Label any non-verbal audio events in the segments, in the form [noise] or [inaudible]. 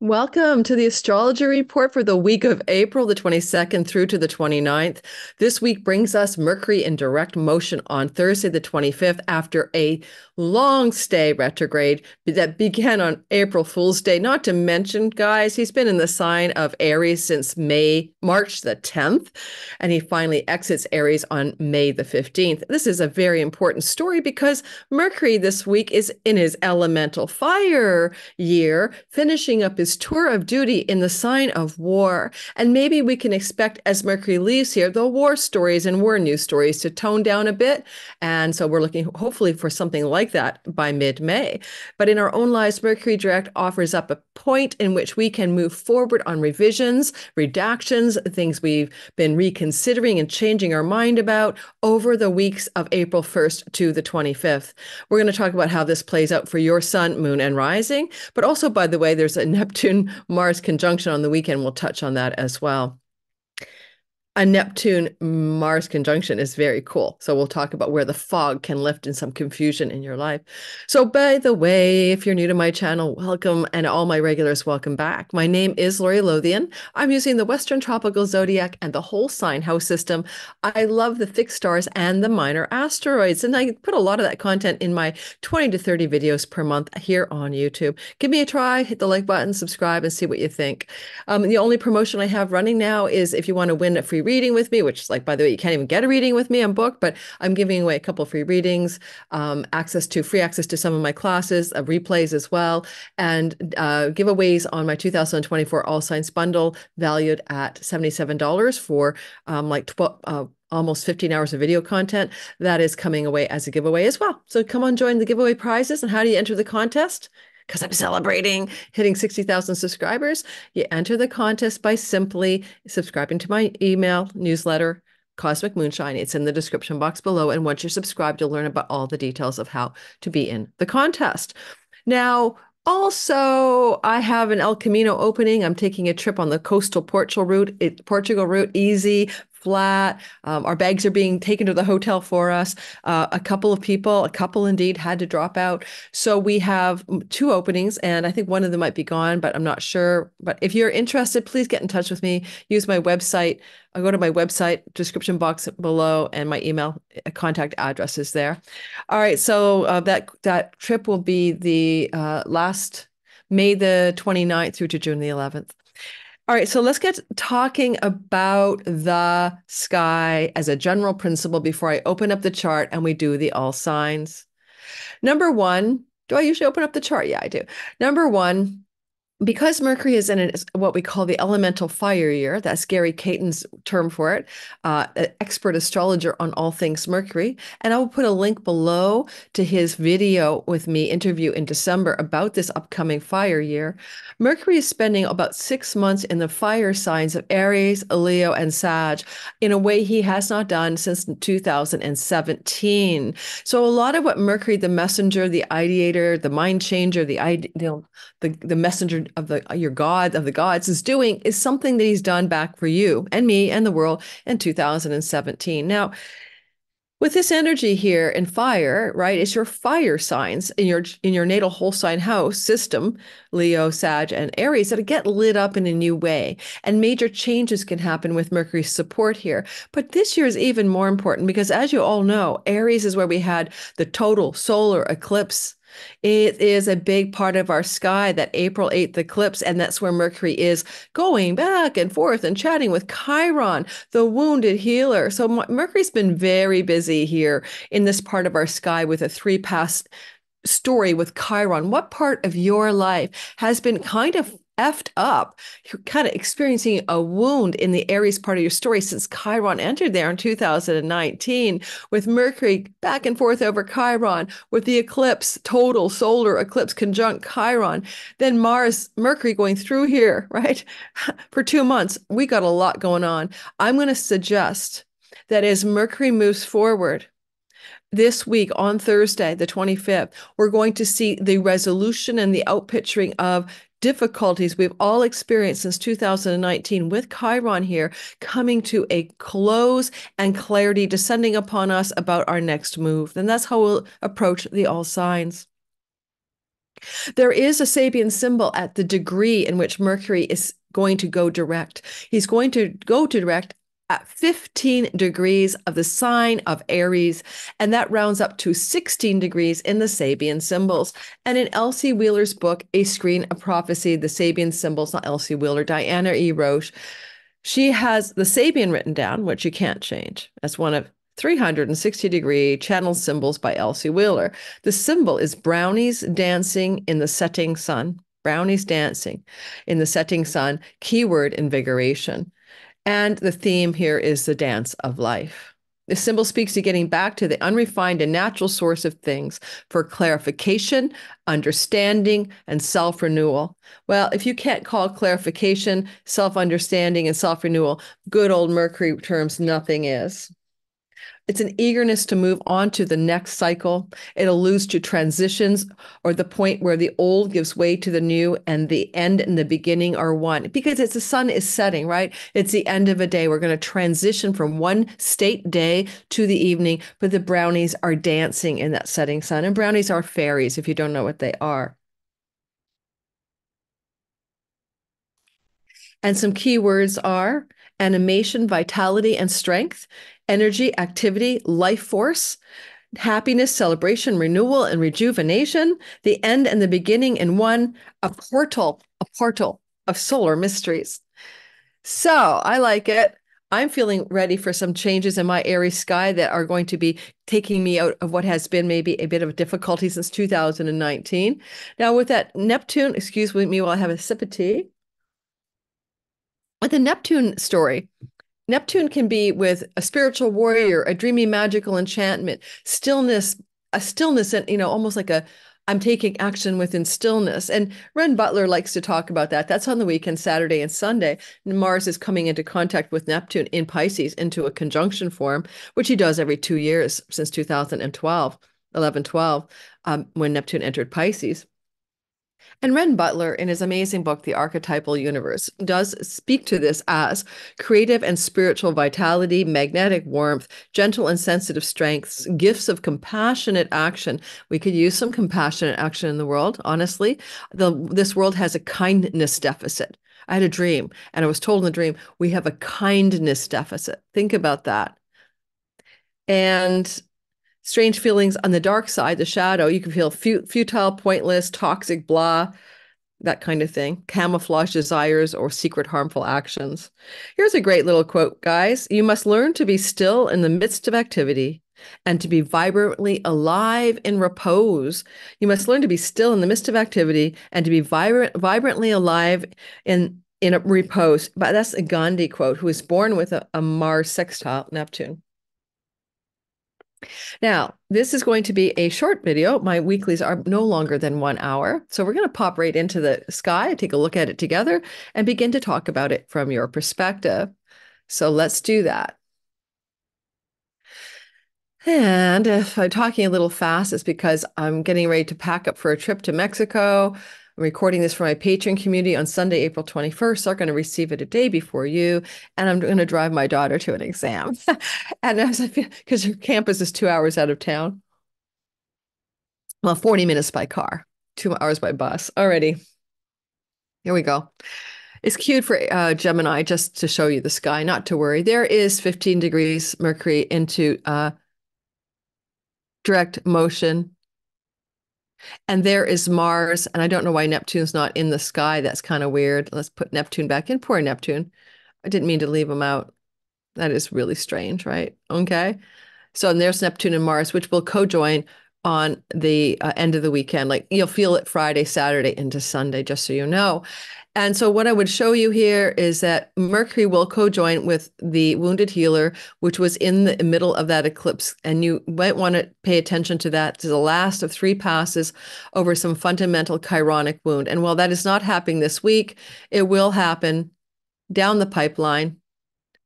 Welcome to the astrology report for the week of April the 22nd through to the 29th. This week brings us Mercury in direct motion on Thursday the 25th after a long stay retrograde that began on April Fool's Day. Not to mention, guys, he's been in the sign of Aries since May, March the 10th, and he finally exits Aries on May the 15th. This is a very important story because Mercury this week is in his elemental fire year, finishing up his tour of duty in the sign of war. And maybe we can expect as Mercury leaves here, the war stories and war news stories to tone down a bit. And so we're looking hopefully for something like that by mid May. But in our own lives, Mercury Direct offers up a point in which we can move forward on revisions, redactions, things we've been reconsidering and changing our mind about over the weeks of April 1st to the 25th. We're going to talk about how this plays out for your sun, moon, and rising. But also, by the way, there's a Neptune Neptune Mars conjunction on the weekend. We'll touch on that as well a Neptune Mars conjunction is very cool. So we'll talk about where the fog can lift in some confusion in your life. So, by the way, if you're new to my channel, welcome, and all my regulars, welcome back. My name is Lori Lothian. I'm using the Western Tropical Zodiac and the whole sign house system. I love the fixed stars and the minor asteroids, and I put a lot of that content in my 20 to 30 videos per month here on YouTube. Give me a try, hit the like button, subscribe, and see what you think. Um, the only promotion I have running now is if you want to win a free reading with me, which like, by the way, you can't even get a reading with me on book, but I'm giving away a couple free readings, um, access to free access to some of my classes, uh, replays as well, and uh, giveaways on my 2024 All Signs bundle valued at $77 for um, like 12, uh, almost 15 hours of video content that is coming away as a giveaway as well. So come on, join the giveaway prizes. And how do you enter the contest? Because I'm celebrating hitting 60,000 subscribers. You enter the contest by simply subscribing to my email newsletter, Cosmic Moonshine. It's in the description box below. And once you're subscribed, you'll learn about all the details of how to be in the contest. Now, also, I have an El Camino opening. I'm taking a trip on the coastal Portugal route, it, Portugal route, easy, flat. Um, our bags are being taken to the hotel for us. Uh, a couple of people, a couple indeed, had to drop out. So we have two openings, and I think one of them might be gone, but I'm not sure. But if you're interested, please get in touch with me. Use my website. I'll go to my website, description box below, and my email uh, contact address is there. All right, so uh, that that trip will be the uh, last May the 29th through to June the 11th. All right, so let's get talking about the sky as a general principle before I open up the chart and we do the all signs. Number one, do I usually open up the chart? Yeah, I do. Number one, because Mercury is in what we call the elemental fire year, that's Gary Caton's term for it, uh, expert astrologer on all things Mercury. And I will put a link below to his video with me interview in December about this upcoming fire year. Mercury is spending about six months in the fire signs of Aries, Leo, and Sag in a way he has not done since 2017. So a lot of what Mercury, the messenger, the ideator, the mind changer, the, you the, the messenger of the your god of the gods is doing is something that he's done back for you and me and the world in 2017 now with this energy here in fire right it's your fire signs in your in your natal whole sign house system leo sag and aries that get lit up in a new way. And major changes can happen with mercury's support here. But this year is even more important because as you all know aries is where we had the total solar eclipse it is a big part of our sky, that April 8th eclipse, and that's where Mercury is going back and forth and chatting with Chiron, the wounded healer. So Mercury's been very busy here in this part of our sky with a three past story with Chiron. What part of your life has been kind of effed up. You're kind of experiencing a wound in the Aries part of your story since Chiron entered there in 2019 with Mercury back and forth over Chiron, with the eclipse, total solar eclipse conjunct Chiron, then Mars, Mercury going through here, [laughs] right? For two months. We got a lot going on. I'm going to suggest that as Mercury moves forward, this week on Thursday, the 25th, we're going to see the resolution and the outpicturing of difficulties we've all experienced since 2019 with Chiron here coming to a close and clarity descending upon us about our next move. And that's how we'll approach the all signs. There is a Sabian symbol at the degree in which Mercury is going to go direct. He's going to go to direct at 15 degrees of the sign of Aries, and that rounds up to 16 degrees in the Sabian symbols. And in Elsie Wheeler's book, A Screen of Prophecy, the Sabian symbols, not Elsie Wheeler, Diana E. Roche, she has the Sabian written down, which you can't change, as one of 360 degree channel symbols by Elsie Wheeler. The symbol is brownies dancing in the setting sun. Brownies dancing in the setting sun, keyword invigoration. And the theme here is the dance of life. The symbol speaks to getting back to the unrefined and natural source of things for clarification, understanding, and self renewal. Well, if you can't call clarification, self understanding, and self renewal good old Mercury terms, nothing is. It's an eagerness to move on to the next cycle. It alludes to transitions or the point where the old gives way to the new and the end and the beginning are one because it's the sun is setting, right? It's the end of a day. We're going to transition from one state day to the evening, but the brownies are dancing in that setting sun. And brownies are fairies if you don't know what they are. And some keywords are animation, vitality, and strength energy, activity, life force, happiness, celebration, renewal, and rejuvenation, the end and the beginning in one, a portal, a portal of solar mysteries. So I like it. I'm feeling ready for some changes in my Aries sky that are going to be taking me out of what has been maybe a bit of a difficulty since 2019. Now, with that Neptune, excuse me while I have a sip of tea. With the Neptune story, Neptune can be with a spiritual warrior, a dreamy magical enchantment, stillness, a stillness, and you know, almost like a I'm taking action within stillness. And Renn Butler likes to talk about that. That's on the weekend, Saturday and Sunday. Mars is coming into contact with Neptune in Pisces into a conjunction form, which he does every two years since 2012, 11, 12, um, when Neptune entered Pisces. And Renn Butler, in his amazing book, The Archetypal Universe, does speak to this as creative and spiritual vitality, magnetic warmth, gentle and sensitive strengths, gifts of compassionate action. We could use some compassionate action in the world, honestly. The, this world has a kindness deficit. I had a dream, and I was told in the dream, we have a kindness deficit. Think about that. And strange feelings on the dark side, the shadow. You can feel futile, pointless, toxic, blah, that kind of thing, camouflage desires or secret harmful actions. Here's a great little quote, guys. You must learn to be still in the midst of activity and to be vibrantly alive in repose. You must learn to be still in the midst of activity and to be vibrant, vibrantly alive in in a repose. But that's a Gandhi quote, who was born with a, a Mars sextile Neptune. Now, this is going to be a short video. My weeklies are no longer than one hour. So we're going to pop right into the sky, take a look at it together, and begin to talk about it from your perspective. So let's do that. And if I'm talking a little fast, it's because I'm getting ready to pack up for a trip to Mexico. I'm recording this for my Patreon community on Sunday, April 21st. They're going to receive it a day before you. And I'm going to drive my daughter to an exam. [laughs] and I feel, because her campus is two hours out of town. Well, 40 minutes by car, two hours by bus. Already. Here we go. It's cute for uh, Gemini just to show you the sky, not to worry. There is 15 degrees Mercury into uh, direct motion and there is Mars, and I don't know why Neptune's not in the sky. That's kind of weird. Let's put Neptune back in. Poor Neptune. I didn't mean to leave him out. That is really strange, right? Okay. So and there's Neptune and Mars, which will co-join on the uh, end of the weekend. Like you'll feel it Friday, Saturday into Sunday, just so you know. And so what I would show you here is that Mercury will co-join with the wounded healer, which was in the middle of that eclipse. And you might want to pay attention to that. To the last of three passes over some fundamental chironic wound. And while that is not happening this week, it will happen down the pipeline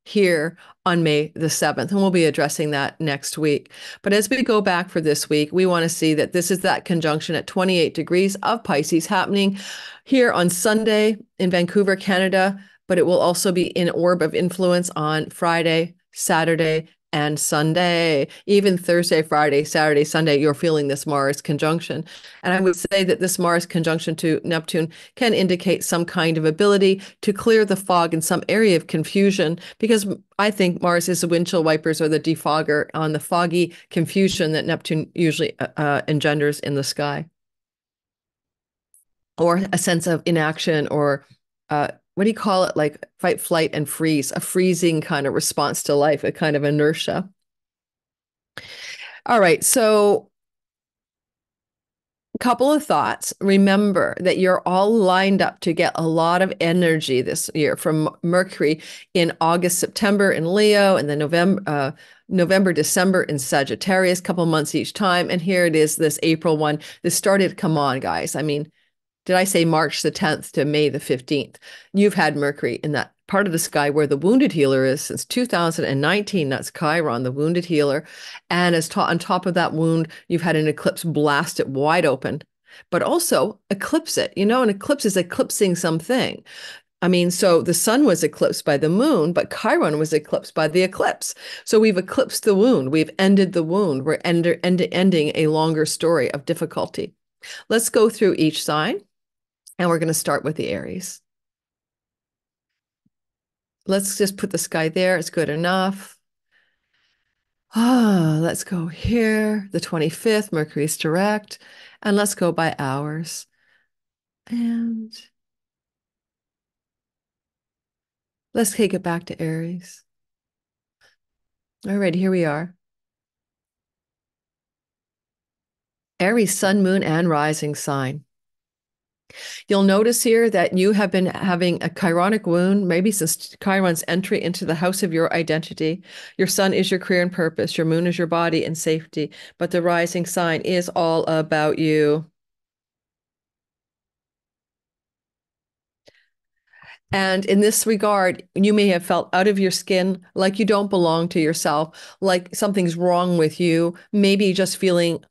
here on May the 7th. And we'll be addressing that next week. But as we go back for this week, we want to see that this is that conjunction at 28 degrees of Pisces happening here on Sunday in Vancouver, Canada. But it will also be in orb of influence on Friday, Saturday, and Sunday, even Thursday, Friday, Saturday, Sunday, you're feeling this Mars conjunction. And I would say that this Mars conjunction to Neptune can indicate some kind of ability to clear the fog in some area of confusion, because I think Mars is the windshield wipers or the defogger on the foggy confusion that Neptune usually uh, uh engenders in the sky. Or a sense of inaction or uh, what do you call it? Like fight, flight, and freeze, a freezing kind of response to life, a kind of inertia. All right. So, a couple of thoughts. Remember that you're all lined up to get a lot of energy this year from Mercury in August, September in Leo, and then November. Uh, November, December in Sagittarius, couple months each time. And here it is, this April one. This started, come on, guys. I mean, did I say March the 10th to May the 15th? You've had Mercury in that part of the sky where the wounded healer is since 2019. That's Chiron, the wounded healer. And as on top of that wound, you've had an eclipse blast it wide open, but also eclipse it. You know, an eclipse is eclipsing something. I mean, so the sun was eclipsed by the moon, but Chiron was eclipsed by the eclipse. So we've eclipsed the wound. We've ended the wound. We're end, end, ending a longer story of difficulty. Let's go through each sign. And we're going to start with the Aries. Let's just put the sky there. It's good enough. Ah, let's go here. The 25th, Mercury's direct. And let's go by hours. And let's take it back to Aries. All right, here we are. Aries, sun, moon, and rising sign. You'll notice here that you have been having a chironic wound, maybe since Chiron's entry into the house of your identity. Your sun is your career and purpose, your moon is your body and safety, but the rising sign is all about you. And in this regard, you may have felt out of your skin, like you don't belong to yourself, like something's wrong with you, maybe just feeling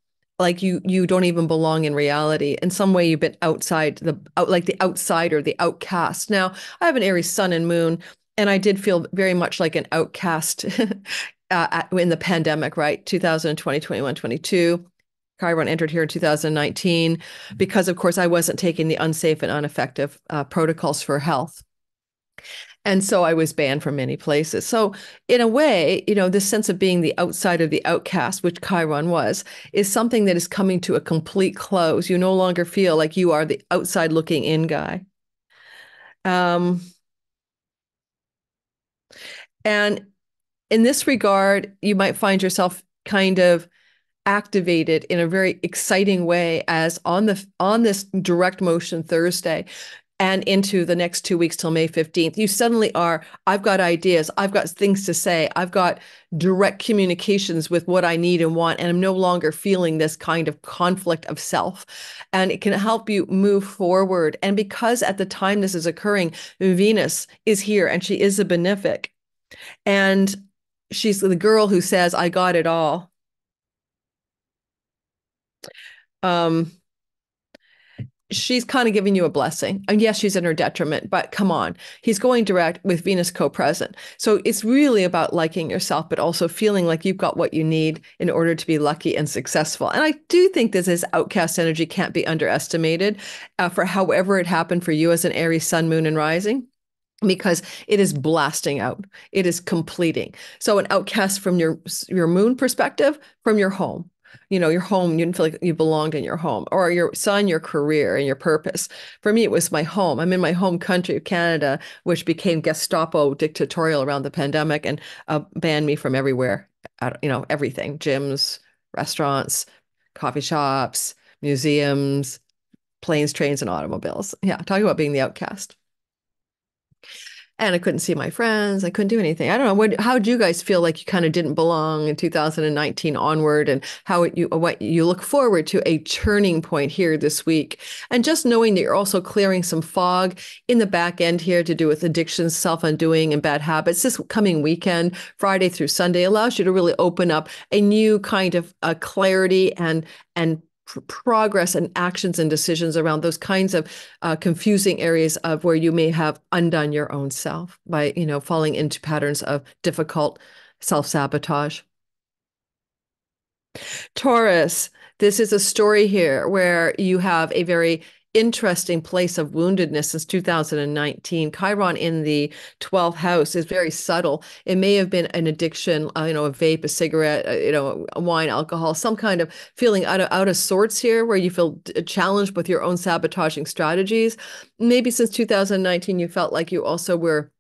like you you don't even belong in reality. In some way you've been outside the out like the outsider the outcast. Now i have an aries sun and moon and i did feel very much like an outcast [laughs] uh, in the pandemic right? 2020 21 22 Chiron entered here in 2019 because, of course, I wasn't taking the unsafe and ineffective uh, protocols for health. And so I was banned from many places. So, in a way, you know, this sense of being the outsider, the outcast, which Chiron was, is something that is coming to a complete close. You no longer feel like you are the outside looking in guy. Um, and in this regard, you might find yourself kind of activated in a very exciting way as on the on this direct motion Thursday and into the next two weeks till May 15th, you suddenly are, I've got ideas, I've got things to say, I've got direct communications with what I need and want, and I'm no longer feeling this kind of conflict of self. And it can help you move forward. And because at the time this is occurring, Venus is here and she is a benefic. And she's the girl who says, I got it all. Um, she's kind of giving you a blessing. And yes, she's in her detriment, but come on, he's going direct with Venus co present. So it's really about liking yourself, but also feeling like you've got what you need in order to be lucky and successful. And I do think this is outcast energy can't be underestimated uh, for however it happened for you as an Aries sun, moon, and rising because it is blasting out it is completing so an outcast from your your moon perspective from your home you know, your home, you didn't feel like you belonged in your home or your sun, your career and your purpose. For me, it was my home. I'm in my home country of Canada, which became Gestapo dictatorial around the pandemic and uh, banned me from everywhere, you know, everything, gyms, restaurants, coffee shops, museums, planes, trains, and automobiles. Yeah, talking about being the outcast and I couldn't see my friends. I couldn't do anything. I don't know. What, how did you guys feel like you kind of didn't belong in 2019 onward and how it, you, what you look forward to a turning point here this week? And just knowing that you're also clearing some fog in the back end here to do with addictions, self undoing, and bad habits. This coming weekend, Friday through Sunday, allows you to really open up a new kind of uh, clarity and and progress and actions and decisions around those kinds of uh, confusing areas of where you may have undone your own self by you know falling into patterns of difficult self sabotage. Taurus, this is a story here where you have a very interesting place of woundedness since 2019. Chiron in the 12th house is very subtle. It may have been an addiction, uh, you know, a vape, a cigarette, uh, you know, wine, alcohol, some kind of feeling out of, out of sorts here where you feel challenged with your own sabotaging strategies. Maybe since 2019, you felt like you also were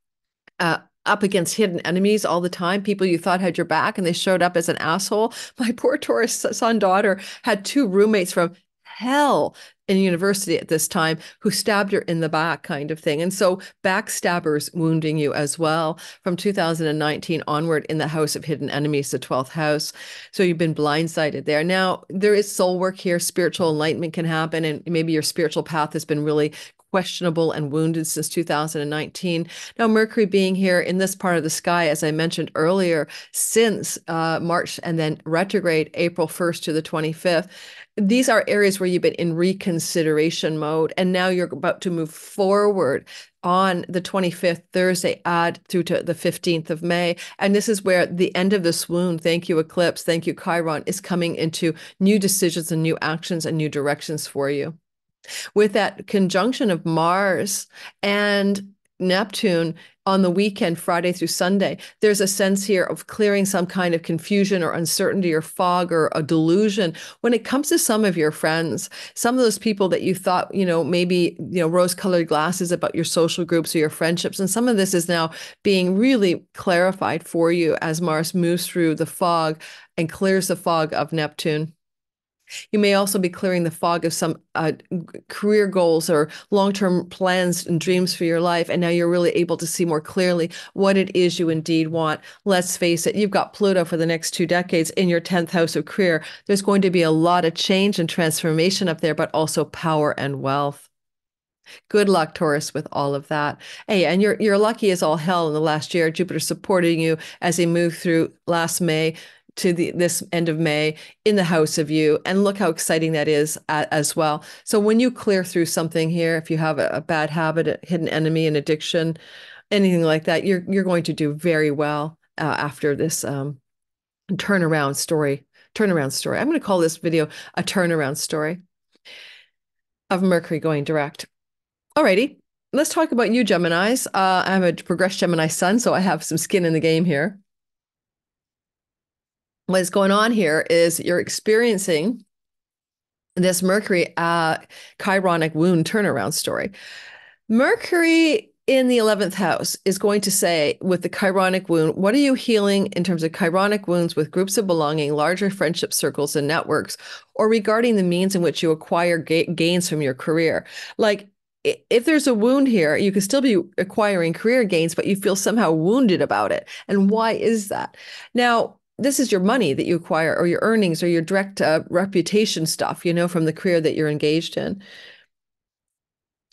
uh, up against hidden enemies all the time, people you thought had your back, and they showed up as an asshole. [laughs] My poor Taurus sun daughter had two roommates from hell in university at this time who stabbed her in the back kind of thing. And so backstabbers wounding you as well. From 2019 onward in the house of hidden enemies the 12th house. So you've been blindsided there. Now there is soul work here. Spiritual enlightenment can happen and maybe your spiritual path has been really questionable and wounded since 2019. Now, Mercury being here in this part of the sky, as I mentioned earlier, since uh, March and then retrograde April 1st to the 25th, these are areas where you've been in reconsideration mode and now you're about to move forward on the 25th thursday add through to the 15th of may and this is where the end of the swoon thank you eclipse thank you chiron is coming into new decisions and new actions and new directions for you with that conjunction of Mars and Neptune on the weekend, Friday through Sunday, there's a sense here of clearing some kind of confusion or uncertainty or fog or a delusion when it comes to some of your friends, some of those people that you thought, you know, maybe, you know, rose colored glasses about your social groups or your friendships. And some of this is now being really clarified for you as Mars moves through the fog and clears the fog of Neptune. You may also be clearing the fog of some uh, career goals or long term plans and dreams for your life. And now you're really able to see more clearly what it is you indeed want. Let's face it, you've got Pluto for the next two decades in your 10th house of career. There's going to be a lot of change and transformation up there, but also power and wealth. Good luck, Taurus, with all of that. Hey, and you're you're lucky as all hell in the last year. Jupiter supporting you as he moved through last May to the this end of May in the house of you. And look how exciting that is as well. So when you clear through something here, if you have a, a bad habit, a hidden enemy, an addiction, anything like that, you're you're going to do very well uh, after this um, turnaround story. Turnaround story. I'm going to call this video a turnaround story of Mercury going direct. Alrighty, let's talk about you, Geminis. Uh, I'm a progressed Gemini sun, so I have some skin in the game here what's going on here is you're experiencing this Mercury uh, chironic wound turnaround story. Mercury in the 11th house is going to say with the chironic wound, what are you healing in terms of chironic wounds with groups of belonging, larger friendship circles and networks, or regarding the means in which you acquire ga- gains from your career? Like if there's a wound here, you could still be acquiring career gains, but you feel somehow wounded about it. And why is that? Now, this is your money that you acquire or your earnings or your direct uh, reputation stuff, you know, from the career that you're engaged in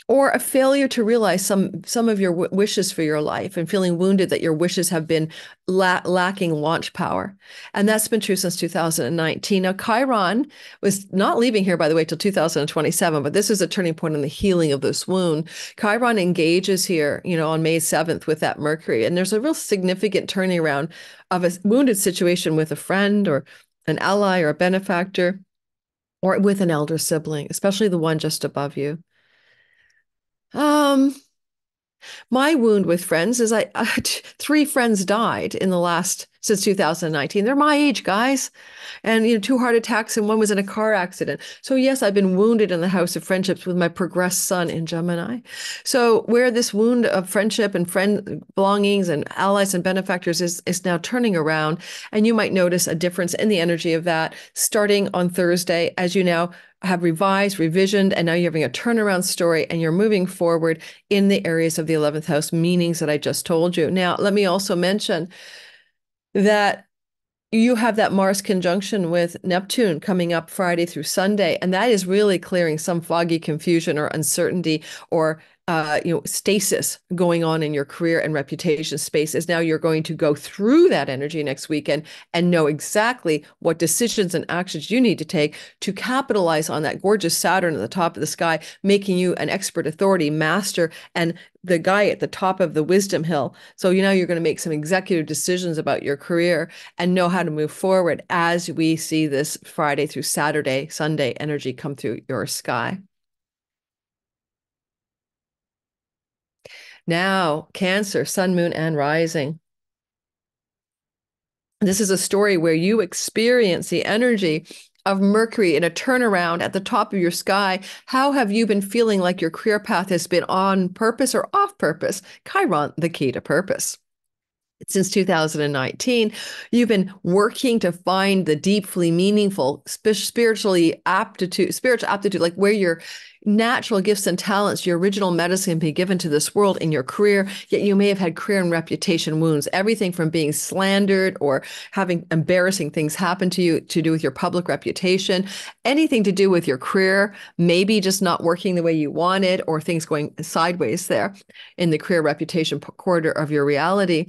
or a failure to realize some some of your w- wishes for your life and feeling wounded that your wishes have been la- lacking launch power. And that's been true since 2019 now chiron was not leaving here by the way till 2027 but this is a turning point in the healing of this wound. Chiron engages here you know on may 7th with that mercury and there's a real significant turning around of a wounded situation with a friend or an ally or a benefactor or with an elder sibling especially the one just above you um, my wound with friends is I, [laughs] three friends died in the last since 2019. They're my age, guys. And you know, two heart attacks and one was in a car accident. So yes, I've been wounded in the house of friendships with my progressed sun in Gemini. So where this wound of friendship and friend belongings and allies and benefactors is is now turning around. And you might notice a difference in the energy of that starting on Thursday as you now have revised, revisioned, and now you're having a turnaround story and you're moving forward in the areas of the 11th house meanings that I just told you. Now, let me also mention that you have that Mars conjunction with Neptune coming up Friday through Sunday, and that is really clearing some foggy confusion or uncertainty or uh, you know, stasis going on in your career and reputation space is now you're going to go through that energy next weekend and know exactly what decisions and actions you need to take to capitalize on that gorgeous Saturn at the top of the sky, making you an expert authority, master, and the guy at the top of the wisdom hill. So you know you're going to make some executive decisions about your career and know how to move forward as we see this Friday through Saturday, Sunday energy come through your sky. Now, Cancer, Sun, Moon, and Rising. This is a story where you experience the energy of Mercury in a turnaround at the top of your sky. How have you been feeling like your career path has been on purpose or off purpose? Chiron, the key to purpose since 2019 you've been working to find the deeply meaningful spiritually aptitude spiritual aptitude like where your natural gifts and talents your original medicine can be given to this world in your career yet you may have had career and reputation wounds. Everything from being slandered or having embarrassing things happen to you to do with your public reputation. Anything to do with your career maybe just not working the way you wanted or things going sideways there in the career reputation corridor of your reality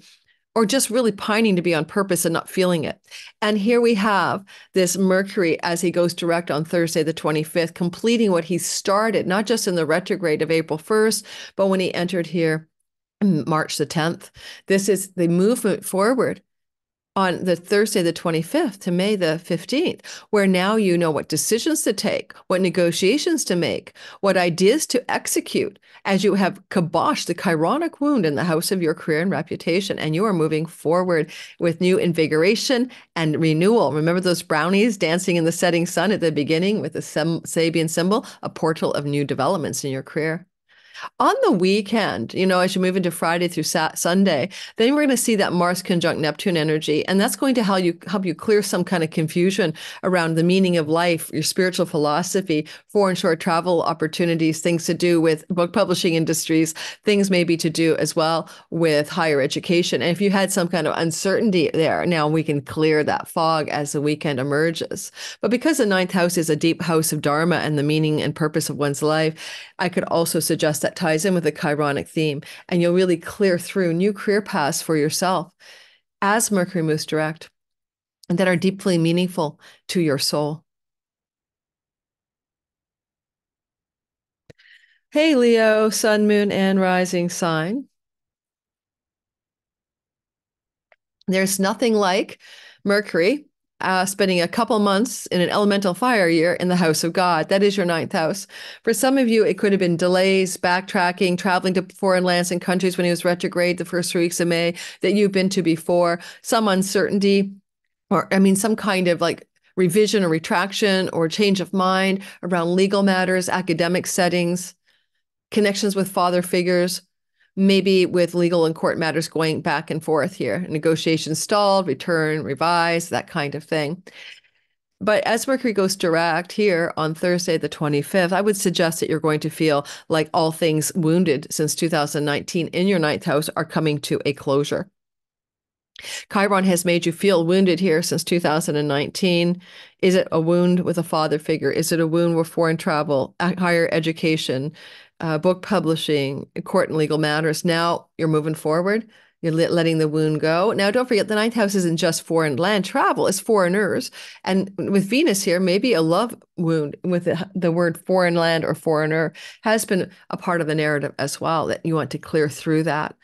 or just really pining to be on purpose and not feeling it. And here we have this Mercury as he goes direct on Thursday, the 25th, completing what he started, not just in the retrograde of April 1st, but when he entered here March the 10th. This is the movement forward on the Thursday, the 25th to May the 15th, where now you know what decisions to take, what negotiations to make, what ideas to execute as you have kiboshed the chironic wound in the house of your career and reputation. And you are moving forward with new invigoration and renewal. Remember those brownies dancing in the setting sun at the beginning with the Sabian symbol, a portal of new developments in your career. On the weekend, you know, as you move into Friday through Sunday, then we're going to see that Mars conjunct Neptune energy, and that's going to help you help you clear some kind of confusion around the meaning of life, your spiritual philosophy, foreign short travel opportunities, things to do with book publishing industries, things maybe to do as well with higher education. And if you had some kind of uncertainty there, now we can clear that fog as the weekend emerges. But because the ninth house is a deep house of Dharma and the meaning and purpose of one's life, I could also suggest that that ties in with the chironic theme, and you'll really clear through new career paths for yourself as Mercury moves direct and that are deeply meaningful to your soul. Hey, Leo, sun, moon, and rising sign. There's nothing like Mercury uh, spending a couple months in an elemental fire year in the house of God. That is your ninth house. For some of you, it could have been delays, backtracking, traveling to foreign lands and countries when he was retrograde the first three weeks of May that you've been to before, some uncertainty, or I mean, some kind of like revision or retraction or change of mind around legal matters, academic settings, connections with father figures maybe with legal and court matters going back and forth here, negotiations stalled, return, revise, that kind of thing. But as Mercury goes direct here on Thursday, the 25th, I would suggest that you're going to feel like all things wounded since 2019 in your ninth house are coming to a closure. Chiron has made you feel wounded here since 2019. Is it a wound with a father figure? Is it a wound with foreign travel, higher education, uh, book publishing, court and legal matters. Now you're moving forward. You're letting the wound go. Now, don't forget the ninth house isn't just foreign land travel; it's foreigners. And with Venus here, maybe a love wound with the, the word foreign land or foreigner has been a part of the narrative as well. That you want to clear through that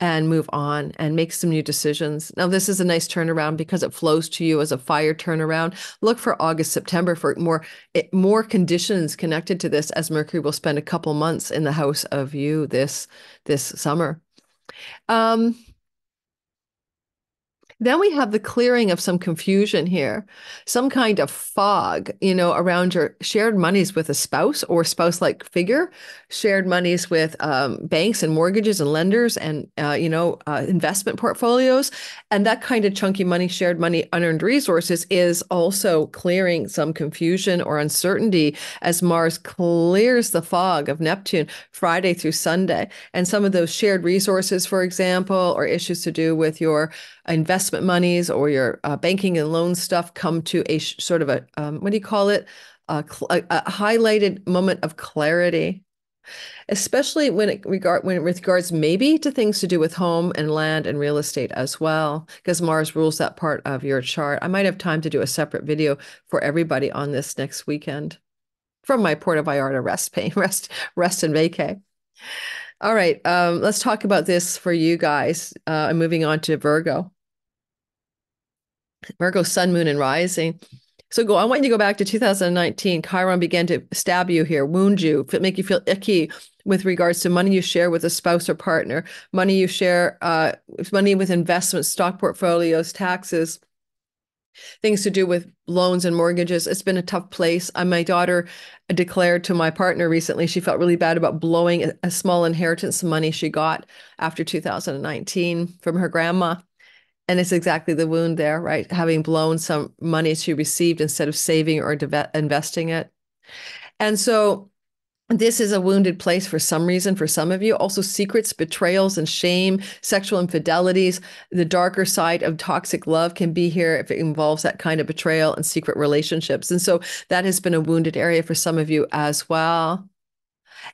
and move on and make some new decisions. Now, this is a nice turnaround because it flows to you as a fire turnaround. Look for August, September for more more conditions connected to this, as Mercury will spend a couple months in the house of you this this summer. Um, then we have the clearing of some confusion here, some kind of fog, you know, around your shared monies with a spouse or spouse like figure, shared monies with um, banks and mortgages and lenders and, uh, you know, uh, investment portfolios. And that kind of chunky money, shared money, unearned resources is also clearing some confusion or uncertainty as Mars clears the fog of Neptune Friday through Sunday. And some of those shared resources, for example, or issues to do with your investment monies or your uh, banking and loan stuff come to a sh- sort of a um, what do you call it a, a, a, highlighted moment of clarity especially when it regard when it regards maybe to things to do with home and land and real estate as well, because Mars rules that part of your chart. I might have time to do a separate video for everybody on this next weekend from my Puerto Vallarta rest pain, [laughs] rest, rest and vacay. All right, um, let's talk about this for you guys. Uh, I'm moving on to Virgo. Virgo, Sun, Moon, and Rising. So go. I want you to go back to 2019. Chiron began to stab you here, wound you, make you feel icky with regards to money you share with a spouse or partner, money you share, uh, money with investments, stock portfolios, taxes, things to do with loans and mortgages. It's been a tough place. Uh, my daughter declared to my partner recently she felt really bad about blowing a, a small inheritance money she got after 2019 from her grandma and it's exactly the wound there, right? Having blown some money she received instead of saving or investing it. And so this is a wounded place for some reason for some of you. Also, secrets, betrayals, and shame, sexual infidelities. The darker side of toxic love can be here if it involves that kind of betrayal and secret relationships. And so that has been a wounded area for some of you as well.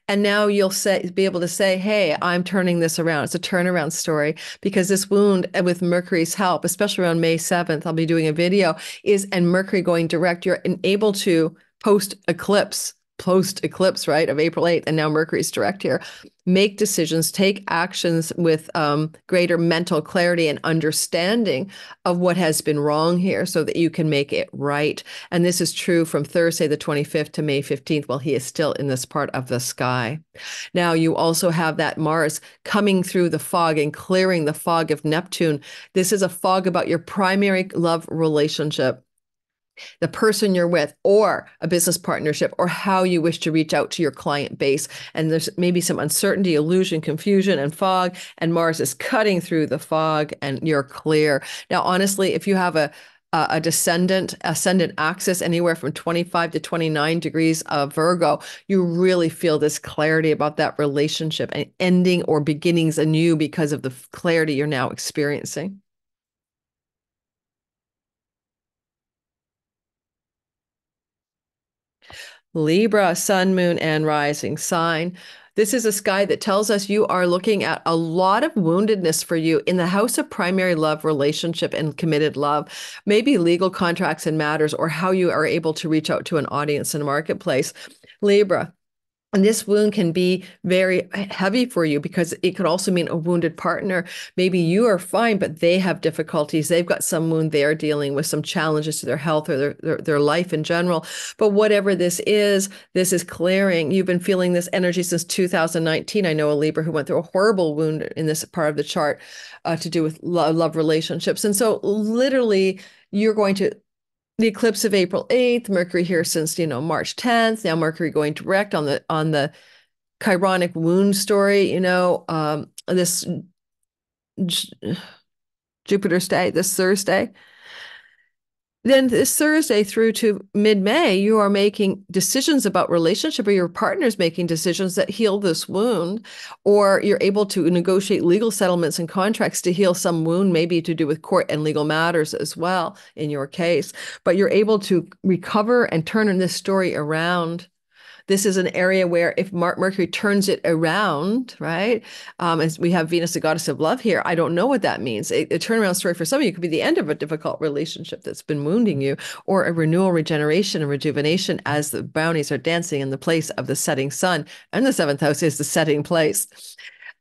And now you'll say, be able to say, hey, I'm turning this around. It's a turnaround story because this wound, uh, with Mercury's help, especially around May 7th, I'll be doing a video, is and Mercury going direct, you're able to post eclipse post eclipse, right, of April 8th, and now Mercury's direct here, make decisions, take actions with um, greater mental clarity and understanding of what has been wrong here so that you can make it right. And this is true from Thursday, the 25th to May 15th, while he is still in this part of the sky. Now, you also have that Mars coming through the fog and clearing the fog of Neptune. This is a fog about your primary love relationship the person you're with or a business partnership or how you wish to reach out to your client base. And there's maybe some uncertainty illusion confusion and fog and mars is cutting through the fog and you're clear. Now honestly if you have a a descendant ascendant axis anywhere from 25 to 29 degrees of virgo you really feel this clarity about that relationship and ending or beginnings anew because of the clarity you're now experiencing Libra, sun, moon, and rising sign. This is a sky that tells us you are looking at a lot of woundedness for you in the house of primary love, relationship, and committed love, maybe legal contracts and matters, or how you are able to reach out to an audience in a marketplace. Libra, and this wound can be very heavy for you because it could also mean a wounded partner. Maybe you are fine, but they have difficulties. They've got some wound they're dealing with, some challenges to their health or their, their, their life in general. But whatever this is, this is clearing. You've been feeling this energy since 2019. I know a Libra who went through a horrible wound in this part of the chart uh, to do with love, love relationships. And so, literally, you're going to the eclipse of April 8th, Mercury here since, you know, March 10th, now Mercury going direct on the on the chironic wound story, you know, um, this Jupiter stay this Thursday then this Thursday through to mid May, you are making decisions about relationship or your partner's making decisions that heal this wound, or you're able to negotiate legal settlements and contracts to heal some wound, maybe to do with court and legal matters as well in your case. But you're able to recover and turn this story around this is an area where if Mercury turns it around, right? Um, as we have Venus, the goddess of love here, I don't know what that means. A, a turnaround story for some of you could be the end of a difficult relationship that's been wounding you, or a renewal, regeneration, and rejuvenation as the brownies are dancing in the place of the setting sun. And the seventh house is the setting place.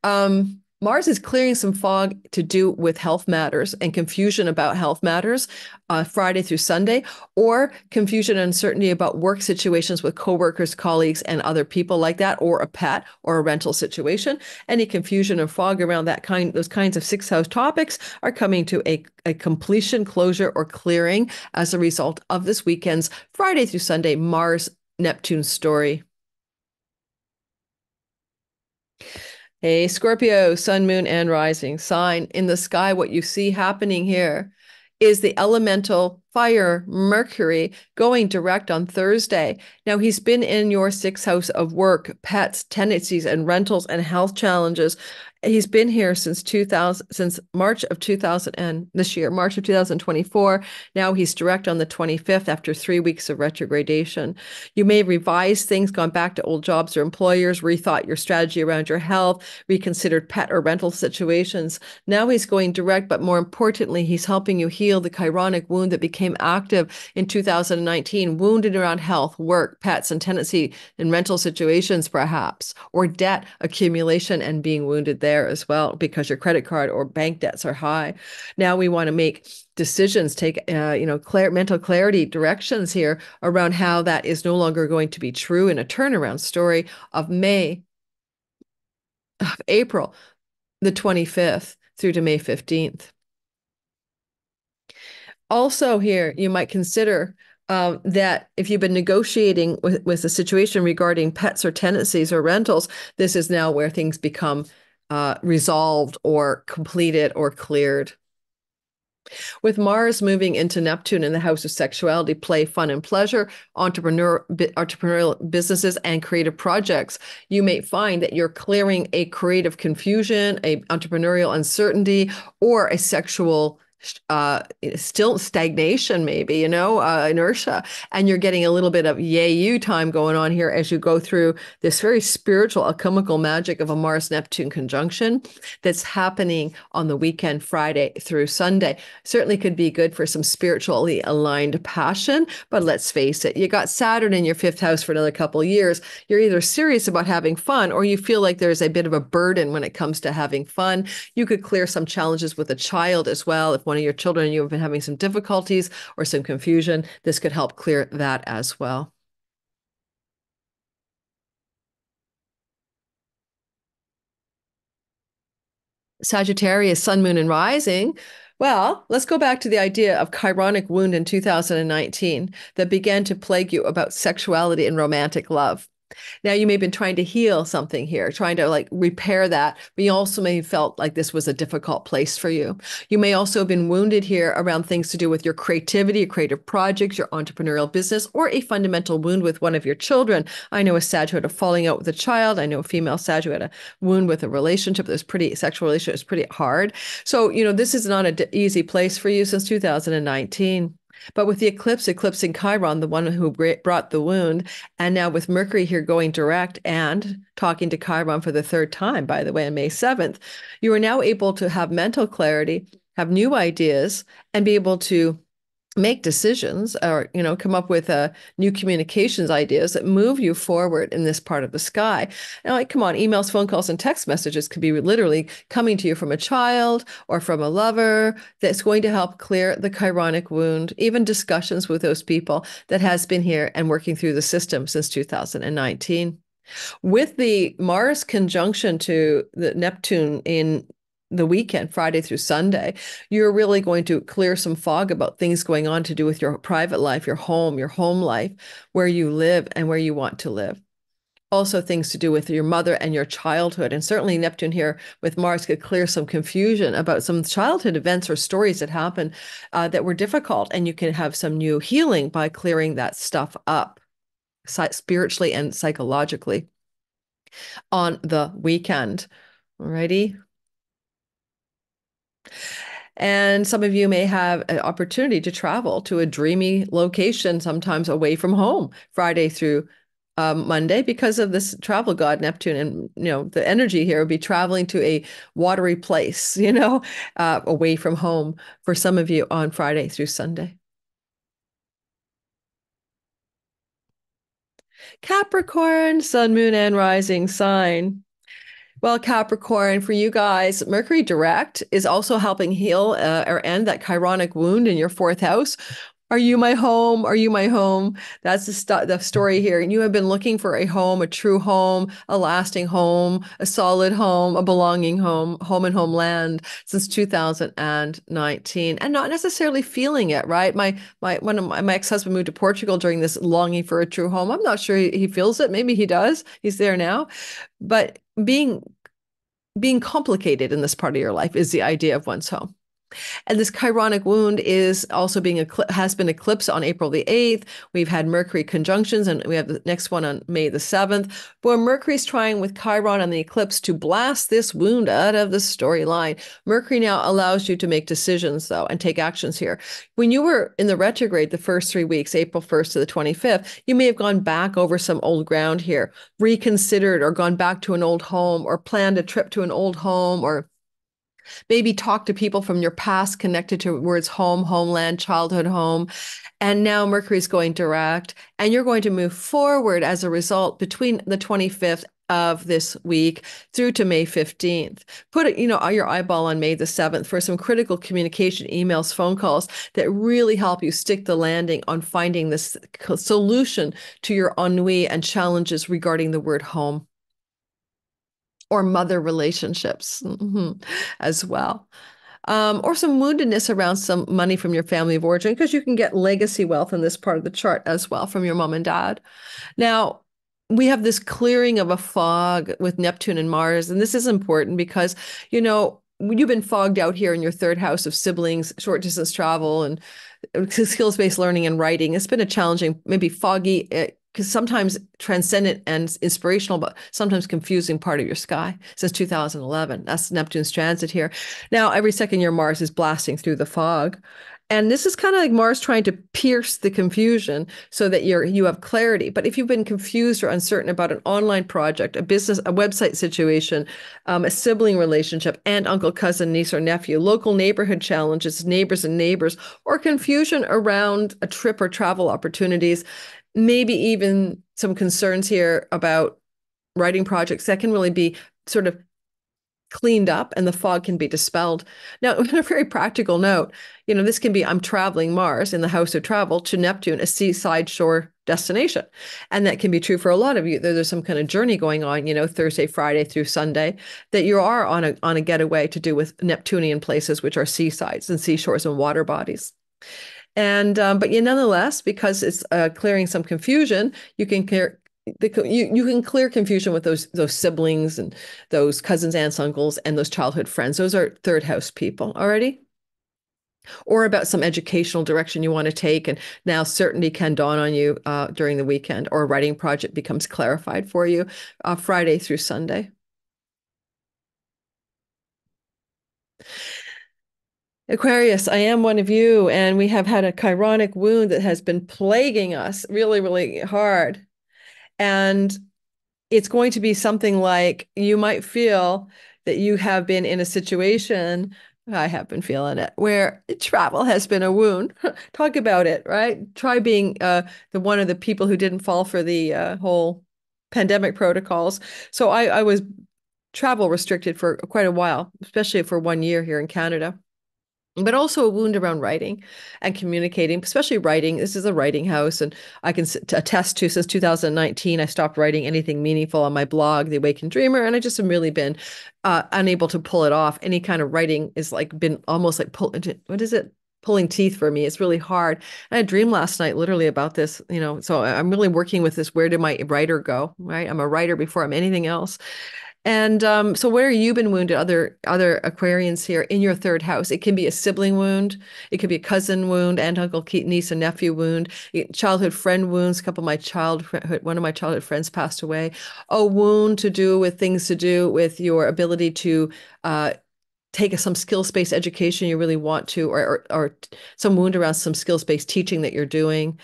Um, Mars is clearing some fog to do with health matters and confusion about health matters uh, Friday through Sunday, or confusion and uncertainty about work situations with coworkers, colleagues, and other people like that, or a pet or a rental situation. Any confusion or fog around that kind, those kinds of six house topics are coming to a, a completion, closure, or clearing as a result of this weekend's Friday through Sunday Mars Neptune story. Hey, Scorpio, sun, moon, and rising sign in the sky. What you see happening here is the elemental fire, Mercury, going direct on Thursday. Now, he's been in your sixth house of work, pets, tenancies, and rentals and health challenges. He's been here since 2000, since March of 2000 and this year, March of 2024. Now he's direct on the 25th after three weeks of retrogradation. You may revise things, gone back to old jobs or employers, rethought your strategy around your health, reconsidered pet or rental situations. Now he's going direct, but more importantly, he's helping you heal the chironic wound that became active in 2019, wounded around health, work, pets, and tenancy in rental situations, perhaps, or debt accumulation and being wounded there there as well because your credit card or bank debts are high. Now we want to make decisions, take uh, you know clear mental clarity directions here around how that is no longer going to be true in a turnaround story of May of April the 25th through to May 15th. Also, here you might consider um, that if you've been negotiating with, with a situation regarding pets or tenancies or rentals, this is now where things become uh, resolved or completed or cleared. With Mars moving into Neptune in the house of sexuality, play, fun, and pleasure, entrepreneur, entrepreneurial businesses, and creative projects, you may find that you're clearing a creative confusion, a entrepreneurial uncertainty, or a sexual uh, still stagnation, maybe, you know, uh, inertia. And you're getting a little bit of yay you time going on here as you go through this very spiritual, alchemical magic of a Mars Neptune conjunction that's happening on the weekend, Friday through Sunday. Certainly could be good for some spiritually aligned passion, but let's face it, you got Saturn in your fifth house for another couple years. You're either serious about having fun or you feel like there's a bit of a burden when it comes to having fun. You could clear some challenges with a child as well if one one of your children and you have been having some difficulties or some confusion, this could help clear that as well. Sagittarius, Sun, Moon, and Rising. Well, let's go back to the idea of chironic wound in 2019 that began to plague you about sexuality and romantic love. Now you may have been trying to heal something here, trying to like repair that, but you also may have felt like this was a difficult place for you. You may also have been wounded here around things to do with your creativity, your creative projects, your entrepreneurial business, or a fundamental wound with one of your children. I know a Sag who had a falling out with a child. I know a female Sag who had a wound with a relationship that was pretty sexual relationship was pretty hard. So, you know, this is not an easy place for you since 2019. But with the eclipse eclipsing Chiron, the one who brought the wound, and now with Mercury here going direct and talking to Chiron for the third time, by the way, on May 7th, you are now able to have mental clarity, have new ideas, and be able to make decisions or you know come up with uh, new communications ideas that move you forward in this part of the sky. And like come on emails phone calls and text messages could be literally coming to you from a child or from a lover that's going to help clear the chironic wound even discussions with those people that has been here and working through the system since 2019 with the Mars conjunction to the Neptune in the weekend, Friday through Sunday, you're really going to clear some fog about things going on to do with your private life, your home, your home life, where you live and where you want to live. Also, things to do with your mother and your childhood. And certainly, Neptune here with Mars could clear some confusion about some childhood events or stories that happened uh, that were difficult. And you can have some new healing by clearing that stuff up spiritually and psychologically on the weekend. Alrighty. And some of you may have an opportunity to travel to a dreamy location, sometimes away from home, Friday through um, Monday, because of this travel god Neptune. And, you know, the energy here would be traveling to a watery place, [laughs] you know, uh, away from home for some of you on Friday through Sunday. Capricorn, sun, moon, and rising sign. Well, Capricorn, for you guys, Mercury direct is also helping heal uh, or end that chironic wound in your fourth house. Are you my home? Are you my home? That's the, st- the story here. And you have been looking for a home, a true home, a lasting home, a solid home, a belonging home, home and homeland since 2019, and not necessarily feeling it. Right? My my one of my, my ex husband moved to Portugal during this longing for a true home. I'm not sure he, he feels it. Maybe he does. He's there now, but being being complicated in this part of your life is the idea of one's home. And this chironic wound is also being has been eclipsed on April the 8th. We've had Mercury conjunctions, and we have the next one on May the 7th. Where Mercury's trying with Chiron and the eclipse to blast this wound out of the storyline. Mercury now allows you to make decisions, though, and take actions here. When you were in the retrograde the first three weeks, April 1st to the 25th, you may have gone back over some old ground here, reconsidered, or gone back to an old home, or planned a trip to an old home, or Maybe talk to people from your past connected to words home, homeland, childhood home. And now Mercury's going direct, and you're going to move forward as a result between the 25th of this week through to May 15th. Put you know your eyeball on May the 7th for some critical communication emails, phone calls that really help you stick the landing on finding this solution to your ennui and challenges regarding the word home or mother relationships mm-hmm, as well. Um, or some woundedness around some money from your family of origin, because you can get legacy wealth in this part of the chart as well from your mom and dad. Now, we have this clearing of a fog with Neptune and Mars, and this is important because, you know, you've been fogged out here in your third house of siblings, short distance travel, and uh, skills based learning and writing. It's been a challenging, maybe foggy eh, because sometimes transcendent and inspirational, but sometimes confusing part of your sky since 2011. That's Neptune's transit here. Now, every second year, Mars is blasting through the fog. And this is kind of like Mars trying to pierce the confusion so that you're you have clarity. But if you've been confused or uncertain about an online project, a business, a website situation, um, a sibling relationship, aunt, uncle, cousin, niece, or nephew, local neighborhood challenges, neighbors and neighbors, or confusion around a trip or travel opportunities, maybe even some concerns here about writing projects that can really be sort of cleaned up and the fog can be dispelled. Now, [laughs] on a very practical note, you know, this can be I'm traveling Mars in the house of travel to Neptune, a seaside shore destination. And that can be true for a lot of you. There's some kind of journey going on, you know, Thursday, Friday through Sunday, that you are on a on a getaway to do with Neptunian places, which are seasides and seashores and water bodies. And um, but yeah, nonetheless, because it's uh, clearing some confusion, you can clear the, you you can clear confusion with those those siblings and those cousins, aunts, uncles, and those childhood friends. Those are third house people already. Or about some educational direction you want to take, and now certainty can dawn on you uh, during the weekend, or a writing project becomes clarified for you uh, Friday through Sunday. Aquarius, I am one of you, and we have had a chironic wound that has been plaguing us really, really hard. And it's going to be something like you might feel that you have been in a situation, I have been feeling it, where travel has been a wound. [laughs] Talk about it, right? Try being uh, the one of the people who didn't fall for the uh, whole pandemic protocols. So I, I was travel restricted for quite a while, especially for one year here in Canada but also a wound around writing and communicating, especially writing. This is a writing house, and I can attest to since 2019, I stopped writing anything meaningful on my blog, The Awakened Dreamer, and I just have really been uh, unable to pull it off. Any kind of writing is like been almost like pull. What is it? Pulling teeth for me. It's really hard. I had a dream last night, literally about this. You know, so I'm really working with this. Where did my writer go? Right, I'm a writer before I'm anything else, and um, so, where you been wounded? Other other Aquarians here in your third house. It can be a sibling wound. It could be a cousin wound, aunt, uncle, niece, and nephew wound. Childhood friend wounds. A couple of my childhood, one of my childhood friends passed away. A wound to do with things to do with your ability to uh, take some skills based education you really want to, or, or, or some wound around some skills based teaching that you're doing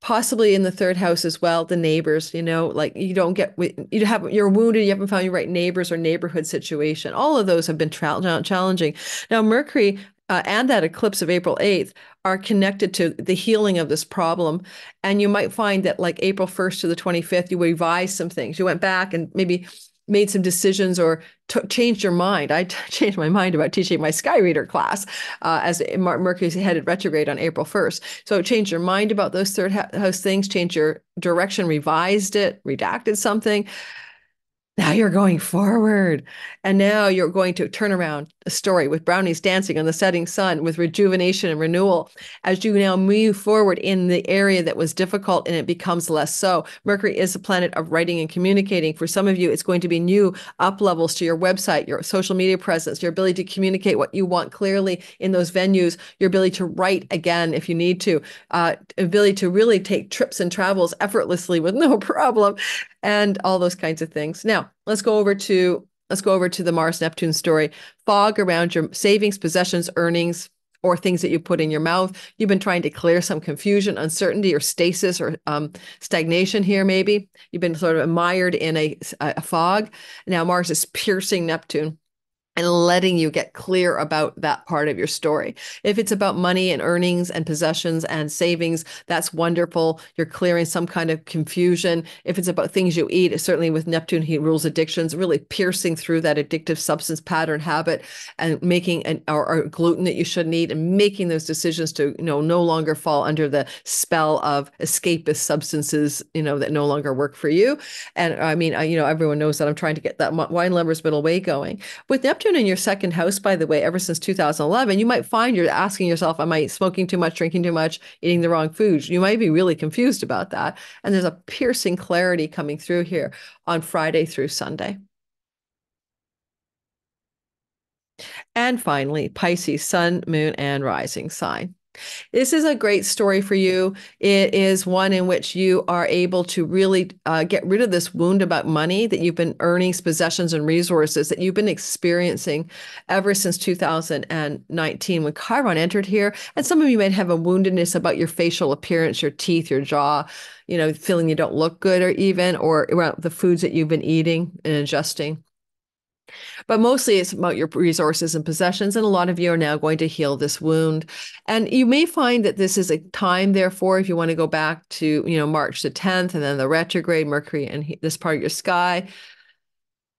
possibly in the third house as well the neighbors you know like you don't get you have you're wounded you haven't found your right neighbors or neighborhood situation all of those have been tra- challenging now mercury uh, and that eclipse of April 8th are connected to the healing of this problem. And you might find that, like April 1st to the 25th, you revise some things. You went back and maybe made some decisions or t- changed your mind. I t- [laughs] changed my mind about teaching my Sky Reader class uh, as Mercury headed retrograde on April 1st. So change your mind about those third house things, change your direction, revised it, redacted something. Now you're going forward. And now you're going to turn around story with brownies dancing on the setting sun, with rejuvenation and renewal. As you now move forward in the area that was difficult and it becomes less so, Mercury is a planet of writing and communicating. For some of you, it's going to be new up levels to your website, your social media presence, your ability to communicate what you want clearly in those venues, your ability to write again if you need to, uh, ability to really take trips and travels effortlessly with no [laughs] problem, and all those kinds of things. Now, let's go over to let's go over to the Mars Neptune story. Fog around your savings, possessions, earnings, or things that you put in your mouth. You've been trying to clear some confusion, uncertainty, or stasis or um, stagnation here, maybe. You've been sort of mired in a, a fog. Now Mars is piercing Neptune and letting you get clear about that part of your story. If it's about money and earnings and possessions and savings, that's wonderful. You're clearing some kind of confusion. If it's about things you eat, certainly with Neptune, he rules addictions, really piercing through that addictive substance pattern habit and making an or, or gluten that you shouldn't eat and making those decisions to, you know, no longer fall under the spell of escapist substances, you know, that no longer work for you. And I mean, I, you know, everyone knows that I'm trying to get that wine lover's middle way going. With Neptune, in your second house, by the way, ever since 2011, you might find you're asking yourself, Am I smoking too much, drinking too much, eating the wrong foods? You might be really confused about that. And there's a piercing clarity coming through here on Friday through Sunday. And finally, Pisces, sun, moon, and rising sign. This is a great story for you. It is one in which you are able to really uh, get rid of this wound about money that you've been earning, possessions, and resources that you've been experiencing ever since 2019 when Chiron entered here. And some of you might have a woundedness about your facial appearance, your teeth, your jaw, you know, feeling you don't look good, or even, or the foods that you've been eating and ingesting. But mostly it's about your resources and possessions. And a lot of you are now going to heal this wound. And you may find that this is a time, therefore, if you want to go back to, you know, March the 10th and then the retrograde Mercury and this part of your sky.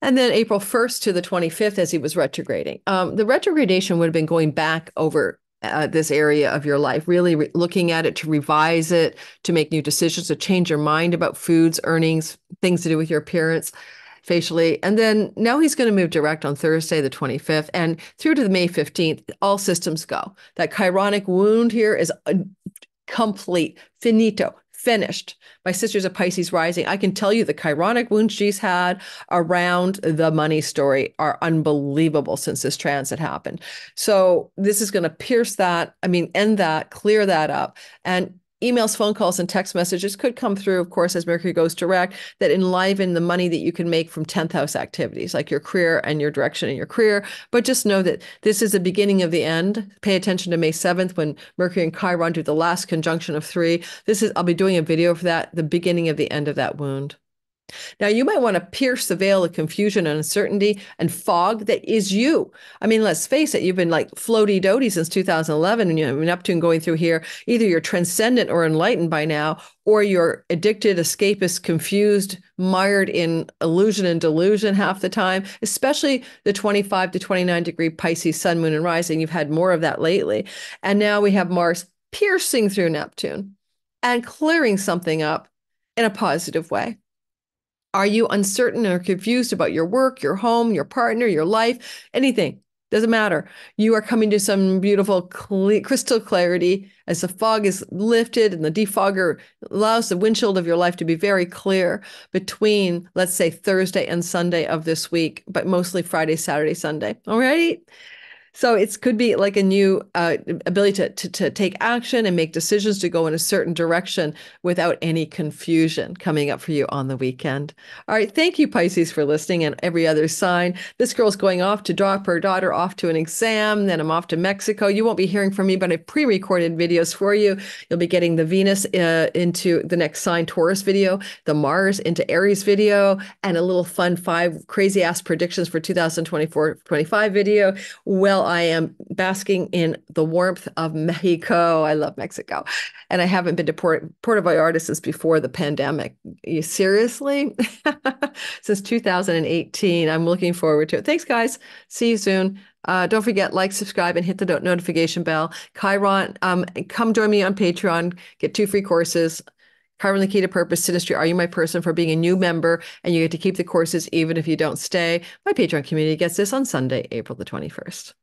And then April 1st to the 25th as he was retrograding. Um, the retrogradation would have been going back over uh, this area of your life, really re- looking at it to revise it, to make new decisions, to change your mind about foods, earnings, things to do with your appearance facially. And then now he's going to move direct on Thursday, the 25th, and through to the May 15th, all systems go. That chironic wound here is uh, complete, finito, finished. My sister's a Pisces rising. I can tell you the chironic wounds she's had around the money story are unbelievable since this transit happened. So this is going to pierce that, I mean, end that, clear that up. And emails, phone calls, and text messages could come through, of course, as Mercury goes direct, that enliven the money that you can make from 10th house activities, like your career and your direction in your career. But just know that this is the beginning of the end. Pay attention to May 7th when Mercury and Chiron do the last conjunction of three. This is, I'll be doing a video for that, the beginning of the end of that wound. Now, you might want to pierce the veil of confusion and uncertainty and fog that is you. I mean, let's face it, you've been like floaty doty since 2011, and you have Neptune going through here. Either you're transcendent or enlightened by now, or you're addicted, escapist, confused, mired in illusion and delusion half the time, especially the 25 to 29 degree Pisces sun, moon, and rising. You've had more of that lately. And now we have Mars piercing through Neptune and clearing something up in a positive way. Are you uncertain or confused about your work, your home, your partner, your life, anything? Doesn't matter. You are coming to some beautiful crystal clarity as the fog is lifted and the defogger allows the windshield of your life to be very clear between, let's say, Thursday and Sunday of this week, but mostly Friday, Saturday, Sunday. All right. So it could be like a new uh, ability to, to, to take action and make decisions to go in a certain direction without any confusion coming up for you on the weekend. All right. Thank you, Pisces, for listening and every other sign. This girl's going off to drop her daughter off to an exam. Then I'm off to Mexico. You won't be hearing from me, but I pre recorded videos for you. You'll be getting the Venus uh, into the next sign Taurus video, the Mars into Aries video, and a little fun five crazy ass predictions for 2024 25 video. Well, I am basking in the warmth of Mexico. I love Mexico. And I haven't been to Port, Puerto Vallarta since before the pandemic. You seriously? [laughs] since 2018. I'm looking forward to it. Thanks, guys. See you soon. Uh, don't forget, like, subscribe, and hit the notification bell. Chiron, um, come join me on Patreon. Get two free courses. Covering the Key to Purpose Synastry, Are You My Person for being a new member and you get to keep the courses even if you don't stay. My Patreon community gets this on Sunday, April the 21st.